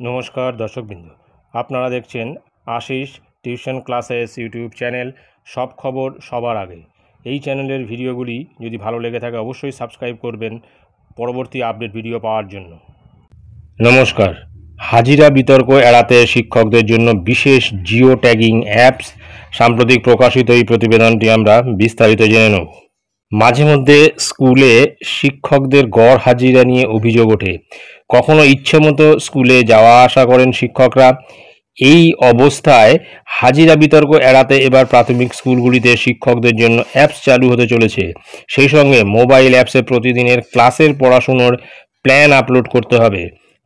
নমস্কার দর্শকবৃন্দ। আপনারা দেখছেন Ashis tuition classes YouTube channel সব খবর সবার আগে। এই চ্যানেলের ভিডিওগুলি যদি ভালো লেগে থাকে অবশ্যই সাবস্ক্রাইব করবেন পরবর্তী আপডেট ভিডিও পাওয়ার জন্য। নমস্কার। হাজিরা বিতর্ক এড়াতে শিক্ষকদের জন্য বিশেষ জিও ট্যাগিং অ্যাপস। সাম্প্রতিক প্রকাশিত এই প্রতিবেদনটি আমরা বিস্তারিত জেনে নেব। মাঝে মধ্যে স্কুলে শিক্ষকদের গড় হাজিরা নিয়ে অভিযোগ ওঠে। কখনো ইচ্ছে মতো স্কুলে যাওয়া আসা করেন শিক্ষকরা। এই অবস্থায় হাজিরা বিতর্ক এড়াতে এবার প্রাথমিক স্কুলগুলিতে শিক্ষকদের জন্য অ্যাপস চালু হতে চলেছে। সেই সঙ্গে মোবাইল অ্যাপসে প্রতিদিনের ক্লাসের পড়াশুনোর প্ল্যান আপলোড করতে হবে।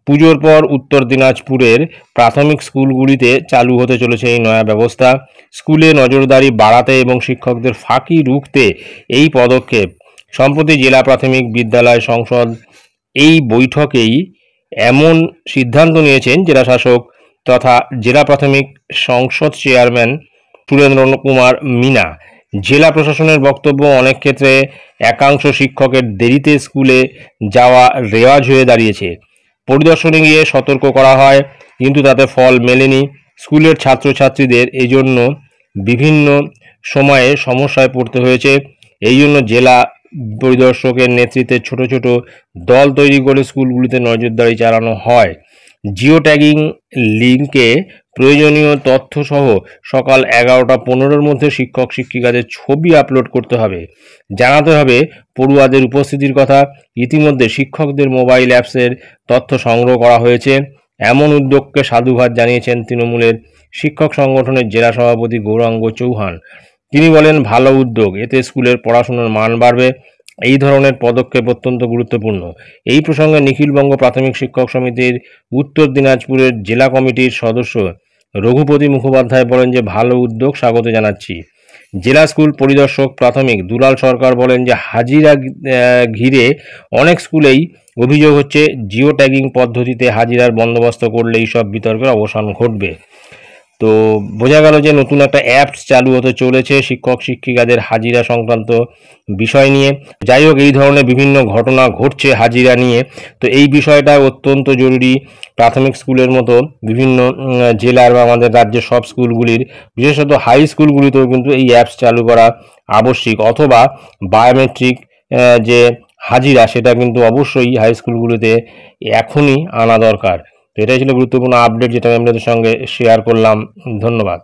পুজোর পর উত্তর দিনাজপুরের প্রাথমিক স্কুলগুলিতে চালু হতে চলেছে এই নয়া ব্যবস্থা। স্কুলে নজরদারি বাড়াতে এবং শিক্ষকদের ফাঁকি রুখতে এই পদক্ষেপ। সম্প্রতি জেলা প্রাথমিক বিদ্যালয় সংসদ এই বৈঠকেই এমন সিদ্ধান্ত নিয়েছেন জেলা শাসক তথা জেলা প্রাথমিক সংসদ চেয়ারম্যান সুরেন্দ্র কুমার মিনা। জেলা প্রশাসনের বক্তব্য অনেক ক্ষেত্রে একাংশ শিক্ষকের দেরিতে স্কুলে যাওয়া রেওয়াজ হয়ে দাঁড়িয়েছে। পরিদর্শনে গিয়ে সতর্ক করা হয়, কিন্তু তাতে ফল মেলেনি। স্কুলের ছাত্রছাত্রীদের এই জন্য বিভিন্ন সময়ে সমস্যায় পড়তে হয়েছে। এই জন্য জেলা পরিদর্শকের নেতৃত্বে ছোট ছোট দল তৈরি করে স্কুলগুলিতে নজরদারি চালানো হয়। জিও ট্যাগিং লিঙ্কে প্রয়োজনীয় তথ্যসহ সকাল এগারোটা পনেরোর মধ্যে শিক্ষক শিক্ষিকাদের ছবি আপলোড করতে হবে। জানাতে হবে পড়ুয়াদের উপস্থিতির কথা। ইতিমধ্যে শিক্ষকদের মোবাইল অ্যাপসের তথ্য সংগ্রহ করা হয়েছে। এমন উদ্যোগকে সাধুবাদ জানিয়েছেন তৃণমূলের শিক্ষক সংগঠনের জেলা সভাপতি গৌরাঙ্গ চৌহান। তিনি বলেন, ভালো উদ্যোগ। এতে স্কুলের পড়াশোনার মান বাড়বে। এই ধরনের পদক্ষেপ অত্যন্ত গুরুত্বপূর্ণ। এই প্রসঙ্গে নিখিলবঙ্গ প্রাথমিক শিক্ষক সমিতির উত্তর দিনাজপুরের জেলা কমিটির সদস্য রঘুপতি মুখোপাধ্যায় বলেন যে, ভালো উদ্যোগ স্বাগত জানাচ্ছি। জেলা স্কুল পরিদর্শক প্রাথমিক দুলাল সরকার বলেন যে, হাজিরা ঘিরে অনেক স্কুলেই অভিযোগ হচ্ছে, জিও ট্যাগিং পদ্ধতিতে হাজিরার বন্দোবস্ত করলে এইসব বিতর্কের অবসান ঘটবে। তো বোঝা গেল যে নতুন একটা অ্যাপস চালু হতে চলেছে শিক্ষক শিক্ষিকাদের হাজিরা সংক্রান্ত বিষয় নিয়ে। যাই হোক, এই ধরনের বিভিন্ন ঘটনা ঘটছে হাজিরা নিয়ে। তো এই বিষয়টা অত্যন্ত জরুরি প্রাথমিক স্কুলের মতো বিভিন্ন জেলার বা আমাদের রাজ্যের সব স্কুলগুলির, বিশেষত হাই স্কুলগুলিতেও কিন্তু এই অ্যাপস চালু করা আবশ্যিক। অথবা বায়োমেট্রিক যে হাজিরা, সেটা কিন্তু অবশ্যই হাই স্কুলগুলিতে এখনই আনা দরকার। তো এটাই ছিল গুরুত্বপূর্ণ আপডেট যেটা আমি আপনাদের সঙ্গে শেয়ার করলাম। ধন্যবাদ।